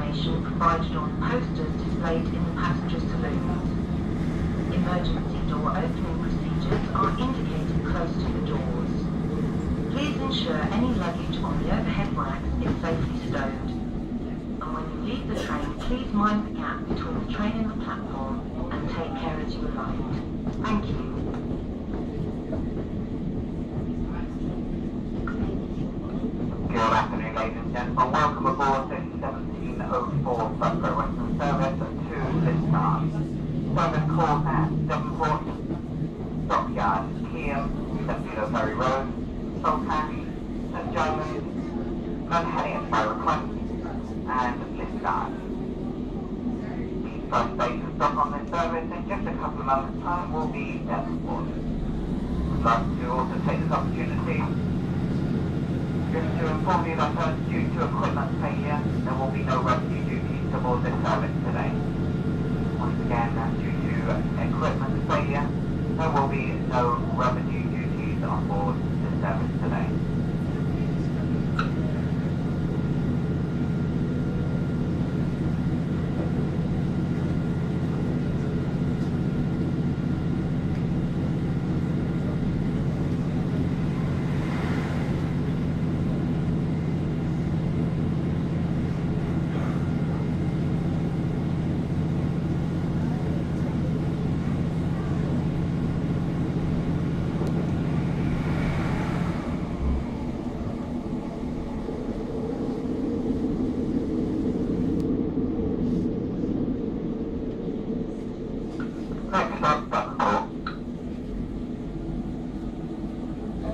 Information provided on posters displayed in the passenger saloons. Emergency door opening procedures are indicated close to the doors. Please ensure any luggage on the overhead racks is safely stowed. And when you leave the train, please mind the gap between the train and the platform and take care as you alight. Thank you. And. Welcome aboard this 1704 Sudbury Western Service to Liskeard. Service calls at Devonport, Dockyard, Keyham, St. Ferry Road, Saltash, St. And Liskeard. The first station stop on this service in just a couple of moments' time will be Devonport. I'd like to also take this opportunity will be returned due to equipment failure. There will be no rescue duties aboard this service today. Once again, due to equipment failure, there will be no revenue duties on board